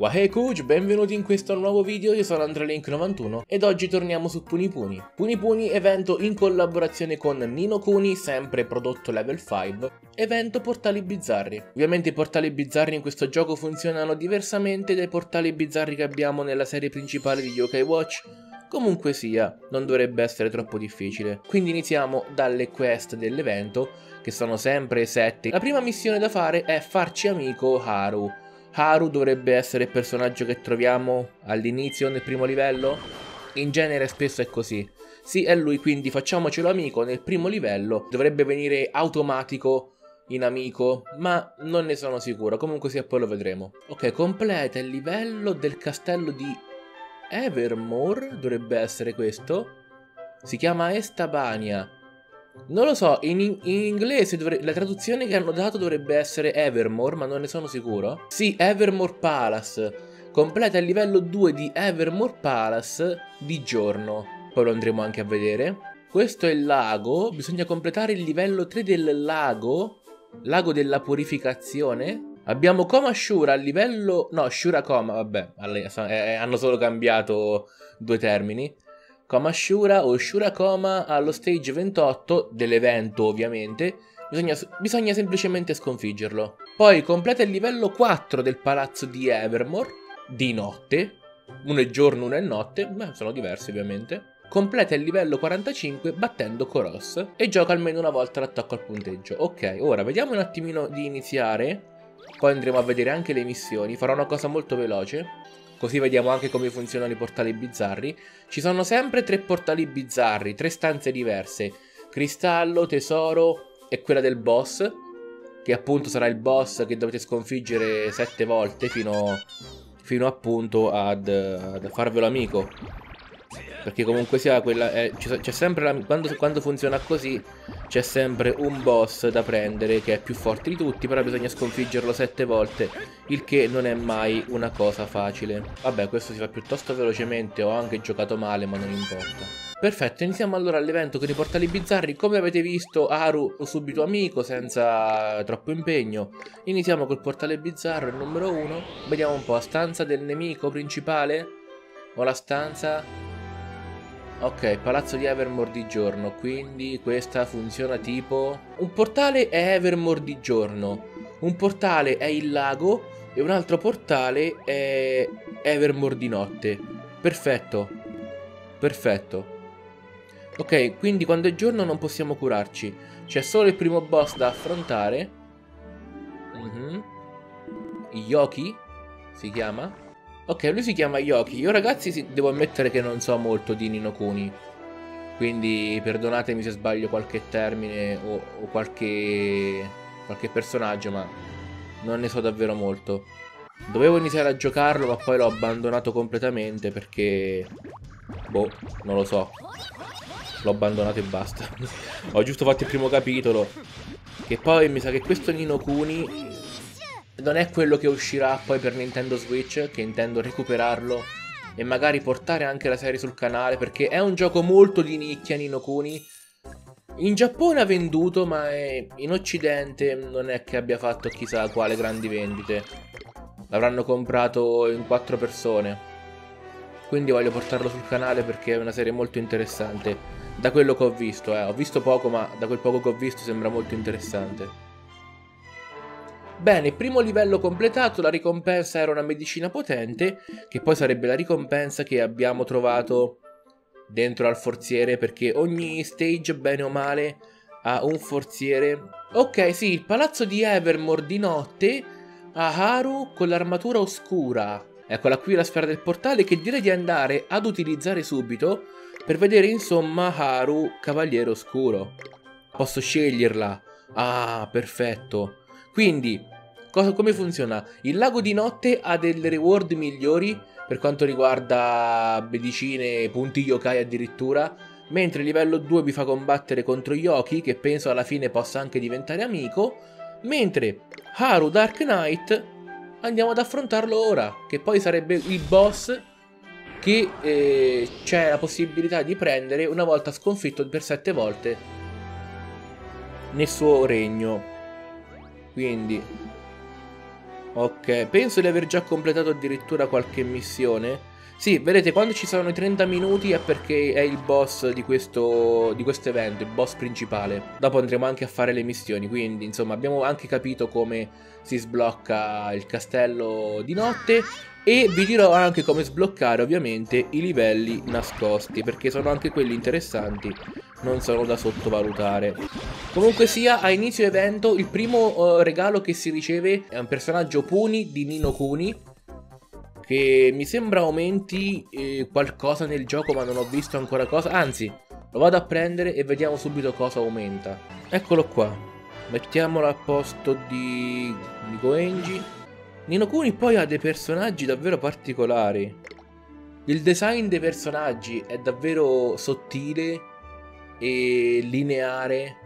Wahey Kuj, benvenuti in questo nuovo video, io sono AndreLink91 ed oggi torniamo su Puni Puni. Puni Puni evento in collaborazione con Nino Kuni, sempre prodotto level 5, evento portali bizzarri. Ovviamente i portali bizzarri in questo gioco funzionano diversamente dai portali bizzarri che abbiamo nella serie principale di Yokai Watch, Comunque sia, non dovrebbe essere troppo difficile. Quindi iniziamo dalle quest dell'evento, che sono sempre 7. La prima missione da fare è farci amico Haru. Haru dovrebbe essere il personaggio che troviamo all'inizio nel primo livello? In genere spesso è così. Sì, è lui, quindi facciamocelo amico nel primo livello. Dovrebbe venire automatico in amico, ma non ne sono sicuro. Comunque sia, poi lo vedremo. Ok, completa il livello del castello di Evermore dovrebbe essere questo. Si chiama Estabania. Non lo so, in, in inglese dovre- la traduzione che hanno dato dovrebbe essere Evermore, ma non ne sono sicuro. Sì, Evermore Palace. Completa il livello 2 di Evermore Palace di giorno. Poi lo andremo anche a vedere. Questo è il lago. Bisogna completare il livello 3 del lago. Lago della purificazione. Abbiamo Koma Shura a livello... No, Shura Koma, vabbè, eh, hanno solo cambiato due termini. Koma Shura o Shura Koma allo stage 28 dell'evento, ovviamente. Bisogna, bisogna semplicemente sconfiggerlo. Poi completa il livello 4 del palazzo di Evermore, di notte. Uno è giorno, uno è notte, ma sono diversi ovviamente completa il livello 45 battendo Koros e gioca almeno una volta l'attacco al punteggio. Ok, ora vediamo un attimino di iniziare poi andremo a vedere anche le missioni. Farò una cosa molto veloce. Così vediamo anche come funzionano i portali bizzarri. Ci sono sempre tre portali bizzarri, tre stanze diverse. Cristallo, tesoro e quella del boss. Che appunto sarà il boss che dovete sconfiggere sette volte fino, fino appunto ad, ad farvelo amico. Perché comunque sia quella... c'è sempre la, quando, quando funziona così c'è sempre un boss da prendere che è più forte di tutti, però bisogna sconfiggerlo sette volte, il che non è mai una cosa facile. Vabbè, questo si fa piuttosto velocemente, ho anche giocato male, ma non importa. Perfetto, iniziamo allora l'evento con i portali bizzarri. Come avete visto, Haru subito amico, senza troppo impegno. Iniziamo col portale bizzarro, il numero 1. Vediamo un po', stanza del nemico principale? O la stanza Ok, palazzo di Evermore di giorno, quindi questa funziona tipo... Un portale è Evermore di giorno, un portale è il lago e un altro portale è Evermore di notte. Perfetto, perfetto. Ok, quindi quando è giorno non possiamo curarci. C'è solo il primo boss da affrontare. Mm -hmm. Yoki si chiama. Ok, lui si chiama Yoki. Io ragazzi devo ammettere che non so molto di Nino Kuni. Quindi perdonatemi se sbaglio qualche termine o, o qualche, qualche personaggio, ma non ne so davvero molto. Dovevo iniziare a giocarlo, ma poi l'ho abbandonato completamente perché... Boh, non lo so. L'ho abbandonato e basta. Ho giusto fatto il primo capitolo. Che poi mi sa che questo Nino Kuni non è quello che uscirà poi per Nintendo Switch, che intendo recuperarlo e magari portare anche la serie sul canale, perché è un gioco molto di nicchia Nino Kuni. In Giappone ha venduto, ma in Occidente non è che abbia fatto chissà quale grandi vendite. L'avranno comprato in quattro persone. Quindi voglio portarlo sul canale perché è una serie molto interessante. Da quello che ho visto, eh. Ho visto poco, ma da quel poco che ho visto sembra molto interessante. Bene, primo livello completato, la ricompensa era una medicina potente, che poi sarebbe la ricompensa che abbiamo trovato dentro al forziere, perché ogni stage, bene o male, ha un forziere. Ok, sì, il palazzo di Evermore di notte ha Haru con l'armatura oscura. Eccola qui la sfera del portale che direi di andare ad utilizzare subito per vedere insomma Haru cavaliere oscuro. Posso sceglierla. Ah, perfetto. Quindi, cosa, come funziona? Il lago di notte ha delle reward migliori per quanto riguarda medicine, punti yokai addirittura, mentre il livello 2 vi fa combattere contro Yoki, che penso alla fine possa anche diventare amico, mentre Haru Dark Knight andiamo ad affrontarlo ora, che poi sarebbe il boss che eh, c'è la possibilità di prendere una volta sconfitto per 7 volte nel suo regno. Quindi... Ok, penso di aver già completato addirittura qualche missione. Sì, vedete, quando ci sono i 30 minuti è perché è il boss di questo, di questo evento, il boss principale. Dopo andremo anche a fare le missioni, quindi insomma abbiamo anche capito come si sblocca il castello di notte e vi dirò anche come sbloccare ovviamente i livelli nascosti, perché sono anche quelli interessanti, non sono da sottovalutare. Comunque sia, a inizio evento il primo uh, regalo che si riceve è un personaggio Puni di Nino Kuni, che mi sembra aumenti eh, qualcosa nel gioco ma non ho visto ancora cosa. Anzi, lo vado a prendere e vediamo subito cosa aumenta. Eccolo qua. Mettiamolo al posto di, di Goenji. Nino Kuni poi ha dei personaggi davvero particolari. Il design dei personaggi è davvero sottile e lineare.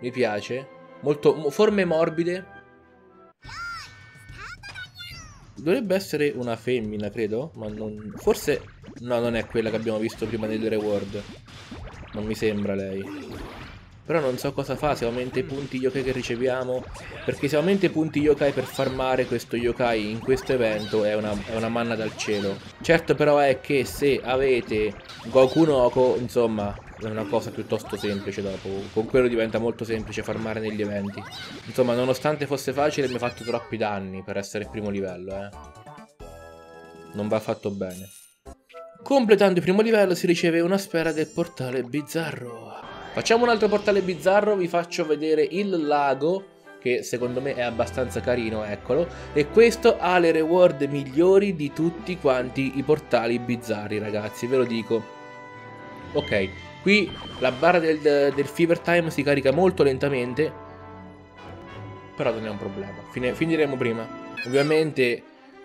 Mi piace. Molto, forme morbide Dovrebbe essere una femmina, credo. Ma non... Forse... No, non è quella che abbiamo visto prima nel reward. Non mi sembra lei. Però non so cosa fa, se aumenta i punti yokai che riceviamo. Perché se aumenta i punti yokai per farmare questo yokai in questo evento è una, è una manna dal cielo. Certo però è che se avete Goku Noko, insomma, è una cosa piuttosto semplice dopo. Con quello diventa molto semplice farmare negli eventi. Insomma, nonostante fosse facile, mi ha fatto troppi danni per essere primo livello, eh. Non va fatto bene. Completando il primo livello si riceve una sfera del portale bizzarro. Facciamo un altro portale bizzarro, vi faccio vedere il lago che secondo me è abbastanza carino, eccolo. E questo ha le reward migliori di tutti quanti i portali bizzarri, ragazzi, ve lo dico. Ok, Qui la barra del, del Fever Time si carica molto lentamente. Però non è un problema. Fine, finiremo prima. Ovviamente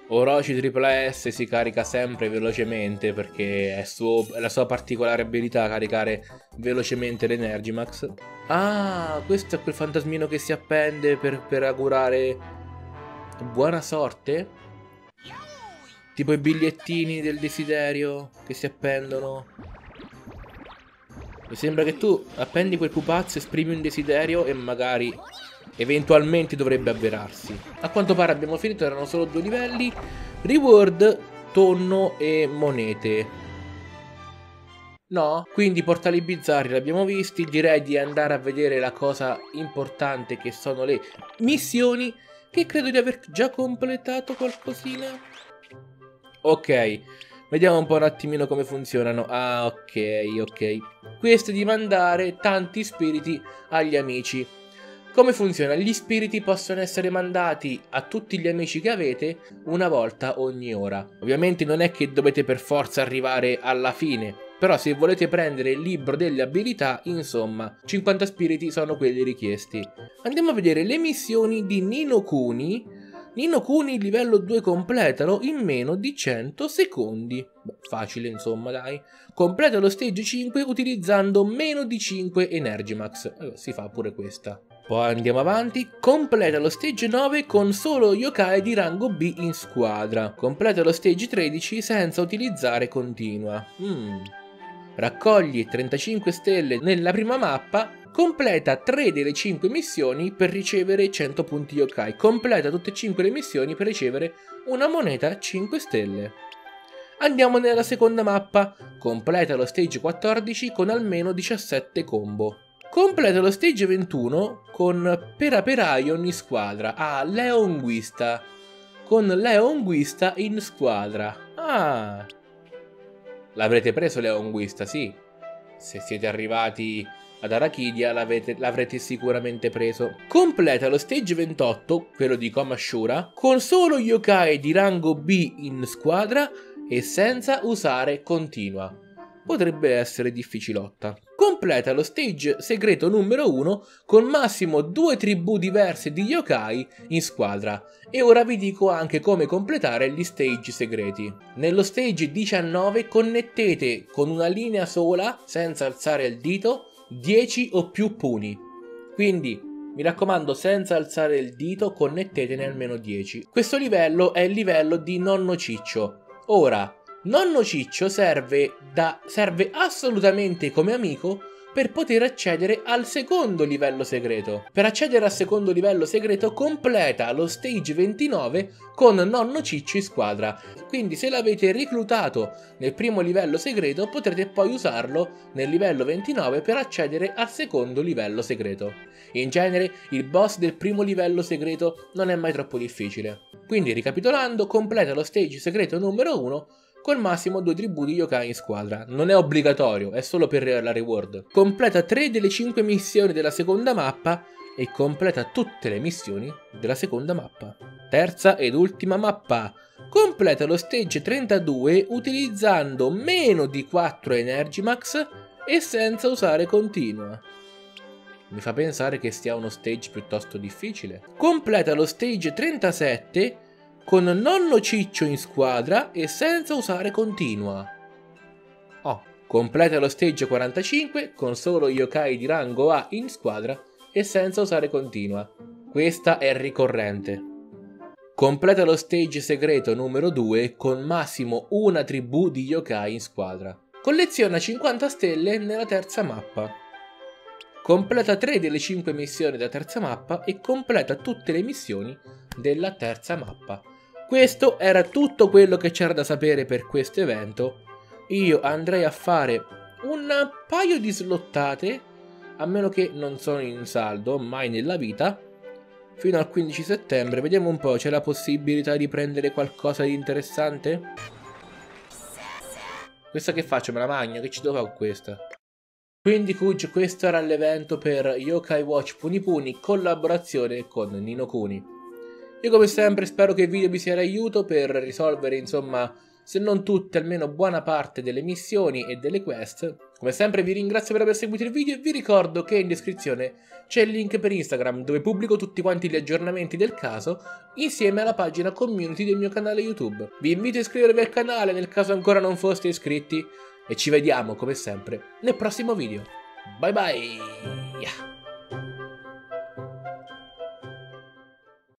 Orochi Triple S si carica sempre velocemente perché è, suo, è, la sua particolare abilità caricare velocemente l'Energimax. Ah, questo è quel fantasmino che si appende per, per augurare buona sorte? Tipo i bigliettini del desiderio che si appendono. Mi sembra che tu appendi quel pupazzo, esprimi un desiderio e magari eventualmente dovrebbe avverarsi. A quanto pare abbiamo finito, erano solo due livelli. Reward, tonno e monete. No? Quindi portali bizzarri l'abbiamo visti, direi di andare a vedere la cosa importante che sono le missioni, che credo di aver già completato qualcosina. Ok, Vediamo un po' un attimino come funzionano. Ah, ok, ok. Questo è di mandare tanti spiriti agli amici. Come funziona? Gli spiriti possono essere mandati a tutti gli amici che avete una volta ogni ora. Ovviamente non è che dovete per forza arrivare alla fine, però se volete prendere il libro delle abilità, insomma, 50 spiriti sono quelli richiesti. Andiamo a vedere le missioni di Nino Kuni Nino Kuni livello 2 completalo in meno di 100 secondi. Facile insomma dai. Completa lo stage 5 utilizzando meno di 5 Energimax. Allora, si fa pure questa. Poi andiamo avanti. Completa lo stage 9 con solo yokai di rango B in squadra. Completa lo stage 13 senza utilizzare continua. Mm. Raccogli 35 stelle nella prima mappa Completa 3 delle 5 missioni per ricevere 100 punti yokai. Completa tutte e 5 le missioni per ricevere una moneta 5 stelle. Andiamo nella seconda mappa. Completa lo stage 14 con almeno 17 combo. Completa lo stage 21 con Peraperaion in squadra. Ah, Leon Guista. Con Leon Guista in squadra. Ah. L'avrete preso Leon Guista, sì. Se siete arrivati ad Arachidia l'avrete sicuramente preso. Completa lo stage 28, quello di Komashura, con solo yokai di rango B in squadra e senza usare continua. Potrebbe essere difficilotta. Completa lo stage segreto numero 1 con massimo due tribù diverse di yokai in squadra. E ora vi dico anche come completare gli stage segreti. Nello stage 19 connettete con una linea sola, senza alzare il dito, 10 o più puni. Quindi mi raccomando, senza alzare il dito, connettetene almeno 10. Questo livello è il livello di Nonno Ciccio. Ora, Nonno Ciccio serve, da, serve assolutamente come amico per poter accedere al secondo livello segreto. Per accedere al secondo livello segreto completa lo stage 29 con nonno Ciccio in squadra. Quindi se l'avete reclutato nel primo livello segreto potrete poi usarlo nel livello 29 per accedere al secondo livello segreto. In genere il boss del primo livello segreto non è mai troppo difficile. Quindi ricapitolando, completa lo stage segreto numero 1 col massimo due tribù di yokai in squadra. Non è obbligatorio, è solo per la reward. Completa 3 delle 5 missioni della seconda mappa e completa tutte le missioni della seconda mappa. Terza ed ultima mappa. Completa lo stage 32 utilizzando meno di 4 Energy Max e senza usare continua. Mi fa pensare che sia uno stage piuttosto difficile. Completa lo stage 37 con nonno Ciccio in squadra e senza usare continua. Oh, completa lo stage 45 con solo yokai di rango A in squadra e senza usare continua. Questa è ricorrente. Completa lo stage segreto numero 2 con massimo una tribù di yokai in squadra. Colleziona 50 stelle nella terza mappa. Completa 3 delle 5 missioni della terza mappa e completa tutte le missioni della terza mappa. Questo era tutto quello che c'era da sapere per questo evento. Io andrei a fare un paio di slottate, a meno che non sono in saldo, mai nella vita, fino al 15 settembre. Vediamo un po', c'è la possibilità di prendere qualcosa di interessante? Questa che faccio? Me la magno? Che ci devo fare con questa? Quindi Kuj, questo era l'evento per Yokai Watch Punipuni, collaborazione con Nino Kuni. Io come sempre spero che il video vi sia d'aiuto per risolvere insomma se non tutte almeno buona parte delle missioni e delle quest. Come sempre vi ringrazio per aver seguito il video e vi ricordo che in descrizione c'è il link per Instagram dove pubblico tutti quanti gli aggiornamenti del caso insieme alla pagina community del mio canale YouTube. Vi invito a iscrivervi al canale nel caso ancora non foste iscritti e ci vediamo come sempre nel prossimo video. Bye bye!